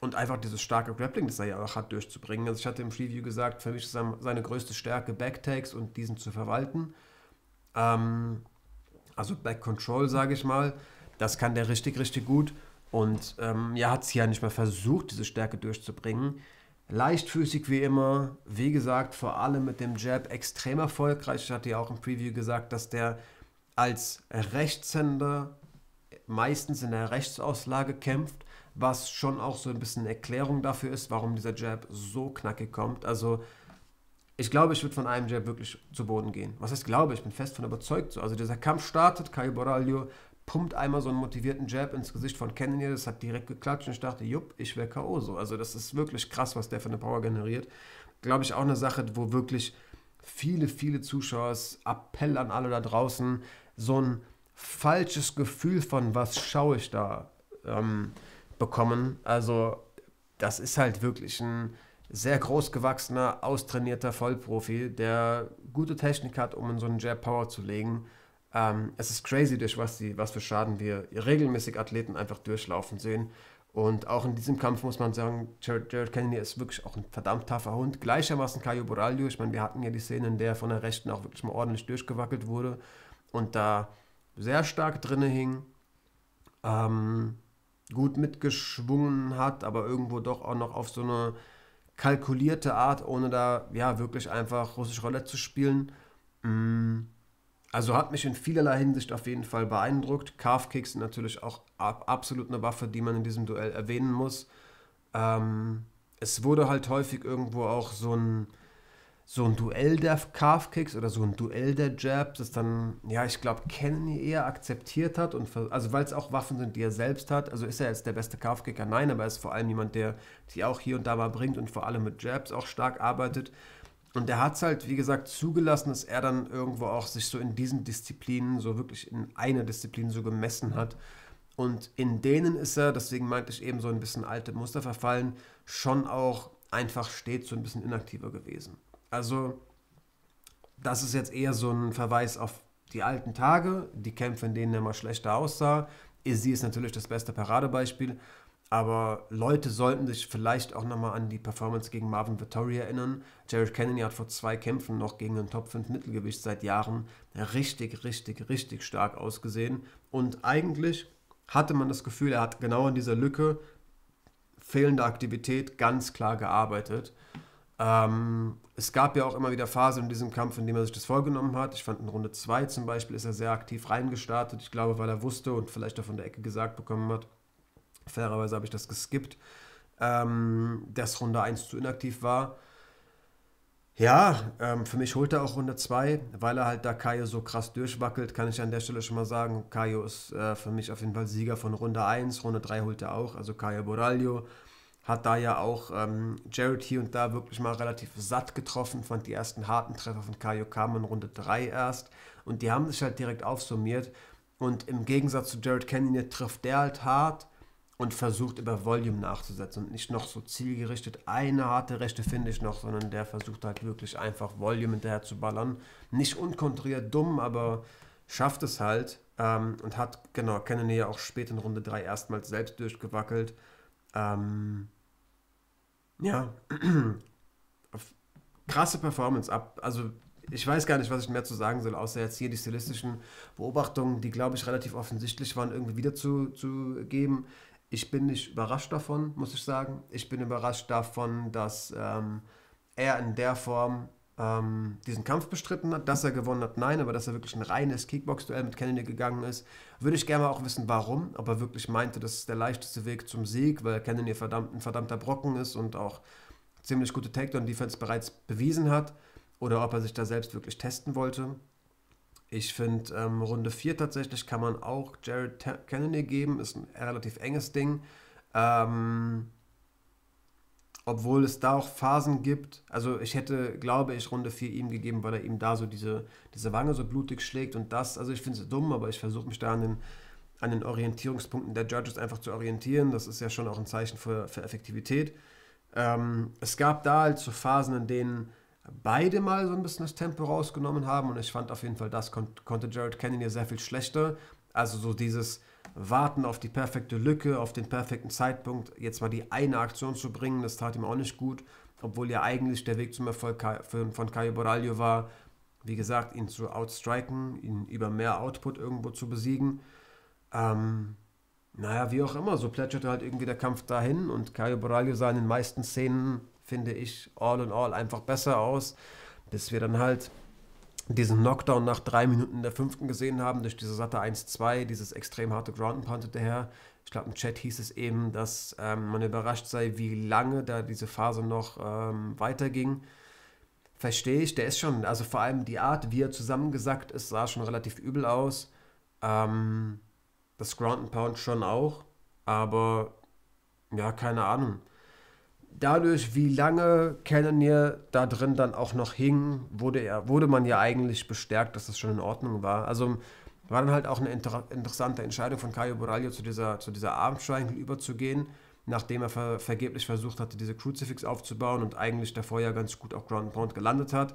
und einfach dieses starke Grappling, das er ja auch hat, durchzubringen. Also, ich hatte im Preview gesagt, für mich ist seine größte Stärke Backtakes und diesen zu verwalten. Ähm, also Back Control, sage ich mal. Das kann der richtig, richtig gut. Und ähm, ja, hat es ja nicht mal versucht, diese Stärke durchzubringen. Leichtfüßig wie immer, wie gesagt, vor allem mit dem Jab extrem erfolgreich. Ich hatte ja auch im Preview gesagt, dass der als Rechtshänder meistens in der Rechtsauslage kämpft, was schon auch so ein bisschen Erklärung dafür ist, warum dieser Jab so knackig kommt. Also ich glaube, ich würde von einem Jab wirklich zu Boden gehen. Was heißt glaube? Ich bin fest von überzeugt. So. Also dieser Kampf startet, Caio Boraglio pumpt einmal so einen motivierten Jab ins Gesicht von Cannonier, das hat direkt geklatscht und ich dachte, jupp, ich wäre K.O. so. Also das ist wirklich krass, was der für eine Power generiert. Glaube ich auch eine Sache, wo wirklich viele, viele Zuschauer, Appell an alle da draußen, so ein falsches Gefühl von, was schaue ich da, ähm, bekommen. Also das ist halt wirklich ein sehr großgewachsener, austrainierter Vollprofi, der gute Technik hat, um in so einen Jab Power zu legen. Ähm, es ist crazy, durch was, die, was für Schaden wir regelmäßig Athleten einfach durchlaufen sehen. Und auch in diesem Kampf muss man sagen, Jared, Jared Kennedy ist wirklich auch ein verdammt taffer Hund. Gleichermaßen Caio Boraglio. Ich meine, wir hatten ja die Szene, in der von der Rechten auch wirklich mal ordentlich durchgewackelt wurde und da sehr stark drinne hing. Ähm, gut mitgeschwungen hat, aber irgendwo doch auch noch auf so eine kalkulierte Art, ohne da ja wirklich einfach russisch Roulette zu spielen. Mm also hat mich in vielerlei Hinsicht auf jeden Fall beeindruckt. Calf-Kicks sind natürlich auch absolut eine Waffe, die man in diesem Duell erwähnen muss. Ähm, es wurde halt häufig irgendwo auch so ein, so ein Duell der Calf-Kicks oder so ein Duell der Jabs, das dann, ja, ich glaube, Kenny eher akzeptiert hat. Und also weil es auch Waffen sind, die er selbst hat. Also ist er jetzt der beste Calf-Kicker? Nein, aber er ist vor allem jemand, der die auch hier und da mal bringt und vor allem mit Jabs auch stark arbeitet. Und der hat es halt, wie gesagt, zugelassen, dass er dann irgendwo auch sich so in diesen Disziplinen, so wirklich in einer Disziplin so gemessen hat. Und in denen ist er, deswegen meinte ich eben so ein bisschen alte Muster verfallen, schon auch einfach stets so ein bisschen inaktiver gewesen. Also, das ist jetzt eher so ein Verweis auf die alten Tage, die Kämpfe, in denen er mal schlechter aussah. Izzy ist natürlich das beste Paradebeispiel. Aber Leute sollten sich vielleicht auch nochmal an die Performance gegen Marvin Vittori erinnern. Jared Kennedy hat vor zwei Kämpfen noch gegen ein Top 5 Mittelgewicht seit Jahren richtig, richtig, richtig stark ausgesehen. Und eigentlich hatte man das Gefühl, er hat genau in dieser Lücke fehlende Aktivität ganz klar gearbeitet. Ähm, es gab ja auch immer wieder Phasen in diesem Kampf, in dem er sich das vorgenommen hat. Ich fand in Runde 2 zum Beispiel ist er sehr aktiv reingestartet. Ich glaube, weil er wusste und vielleicht auch von der Ecke gesagt bekommen hat, Fairerweise habe ich das geskippt, ähm, dass Runde 1 zu inaktiv war. Ja, ähm, für mich holt er auch Runde 2, weil er halt da Kaio so krass durchwackelt, kann ich an der Stelle schon mal sagen. Kaio ist äh, für mich auf jeden Fall Sieger von Runde 1, Runde 3 holt er auch, also Kaio Boraglio. Hat da ja auch ähm, Jared hier und da wirklich mal relativ satt getroffen, fand die ersten harten Treffer von Kaio kamen in Runde 3 erst und die haben sich halt direkt aufsummiert. Und im Gegensatz zu Jared Canyon trifft der halt hart, und versucht über Volume nachzusetzen und nicht noch so zielgerichtet eine harte Rechte finde ich noch, sondern der versucht halt wirklich einfach Volume hinterher zu ballern. Nicht unkontrolliert dumm, aber schafft es halt ähm, und hat, genau, ja auch spät in Runde 3 erstmals selbst durchgewackelt. Ähm, ja, (clears throat) krasse Performance ab. Also ich weiß gar nicht, was ich mehr zu sagen soll, außer jetzt hier die stilistischen Beobachtungen, die, glaube ich, relativ offensichtlich waren, irgendwie wiederzugeben. Ich bin nicht überrascht davon, muss ich sagen. Ich bin überrascht davon, dass ähm, er in der Form ähm, diesen Kampf bestritten hat, dass er gewonnen hat, nein, aber dass er wirklich ein reines Kickbox-Duell mit Kennedy gegangen ist. Würde ich gerne auch wissen, warum, ob er wirklich meinte, das ist der leichteste Weg zum Sieg, weil Kennedy verdammt, ein verdammter Brocken ist und auch ziemlich gute Takedown-Defense bereits bewiesen hat, oder ob er sich da selbst wirklich testen wollte. Ich finde, ähm, Runde 4 tatsächlich kann man auch Jared Kennedy geben, ist ein relativ enges Ding. Ähm, obwohl es da auch Phasen gibt. Also ich hätte, glaube ich, Runde 4 ihm gegeben, weil er ihm da so diese, diese Wange so blutig schlägt und das, also ich finde es dumm, aber ich versuche mich da an den, an den Orientierungspunkten der Judges einfach zu orientieren. Das ist ja schon auch ein Zeichen für, für Effektivität. Ähm, es gab da halt so Phasen, in denen beide mal so ein bisschen das Tempo rausgenommen haben und ich fand auf jeden Fall, das kon konnte Jared Cannonier sehr viel schlechter. Also so dieses Warten auf die perfekte Lücke, auf den perfekten Zeitpunkt, jetzt mal die eine Aktion zu bringen, das tat ihm auch nicht gut, obwohl ja eigentlich der Weg zum Erfolg von Caio Boraglio war, wie gesagt, ihn zu outstriken, ihn über mehr Output irgendwo zu besiegen. Ähm, naja, wie auch immer, so plätscherte halt irgendwie der Kampf dahin und Caio Boraglio sah in den meisten Szenen, finde ich, all in all einfach besser aus, bis wir dann halt diesen Knockdown nach drei Minuten der fünften gesehen haben, durch diese satte 1-2, dieses extrem harte Ground and Pound hinterher. Ich glaube, im Chat hieß es eben, dass ähm, man überrascht sei, wie lange da diese Phase noch ähm, weiterging. Verstehe ich, der ist schon, also vor allem die Art, wie er zusammengesackt ist, sah schon relativ übel aus. Ähm, das Ground and Pound schon auch, aber ja, keine Ahnung. Dadurch, wie lange Cannonier da drin dann auch noch hing, wurde, er, wurde man ja eigentlich bestärkt, dass das schon in Ordnung war. Also war dann halt auch eine inter interessante Entscheidung von Caio Boraglio zu dieser, zu dieser Triangle überzugehen, nachdem er ver vergeblich versucht hatte, diese Crucifix aufzubauen und eigentlich davor ja ganz gut auf Ground Pound gelandet hat.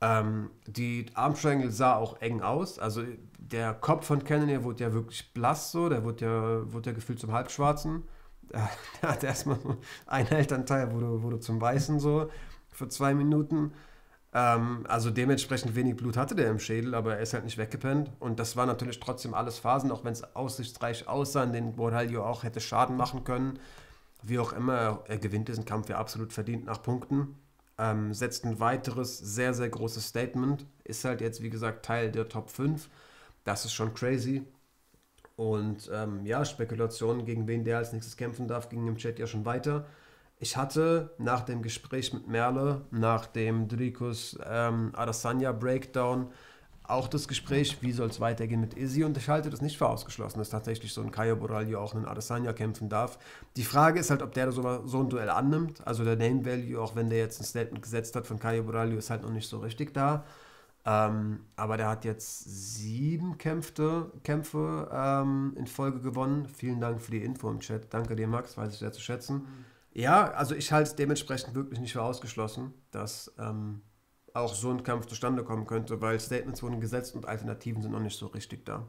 Ähm, die Arm Triangle sah auch eng aus. Also der Kopf von Cannonier wurde ja wirklich blass so, der wurde ja, wurde ja gefühlt zum Halbschwarzen. Der (laughs) hat erstmal so einen Elternteil, wurde, wurde zum Weißen so für zwei Minuten. Ähm, also dementsprechend wenig Blut hatte der im Schädel, aber er ist halt nicht weggepennt. Und das war natürlich trotzdem alles Phasen, auch wenn es aussichtsreich aussah, in denen Borhalio auch hätte Schaden machen können. Wie auch immer, er gewinnt diesen Kampf ja absolut verdient nach Punkten ähm, setzt ein weiteres sehr, sehr großes Statement. Ist halt jetzt, wie gesagt, Teil der Top 5. Das ist schon crazy. Und ähm, ja, Spekulationen, gegen wen der als nächstes kämpfen darf, gingen im Chat ja schon weiter. Ich hatte nach dem Gespräch mit Merle, nach dem Dricus ähm, Adesanya Breakdown, auch das Gespräch, wie soll es weitergehen mit Izzy und ich halte das nicht für ausgeschlossen, dass tatsächlich so ein Caio Boralio auch einen Adesanya kämpfen darf. Die Frage ist halt, ob der so, so ein Duell annimmt, also der Name Value, auch wenn der jetzt ein Statement gesetzt hat von Caio Boralio, ist halt noch nicht so richtig da. Ähm, aber der hat jetzt sieben Kämpfe, Kämpfe ähm, in Folge gewonnen. Vielen Dank für die Info im Chat. Danke dir, Max, weiß ich sehr zu schätzen. Ja, also ich halte es dementsprechend wirklich nicht für ausgeschlossen, dass ähm, auch so ein Kampf zustande kommen könnte, weil Statements wurden gesetzt und Alternativen sind noch nicht so richtig da.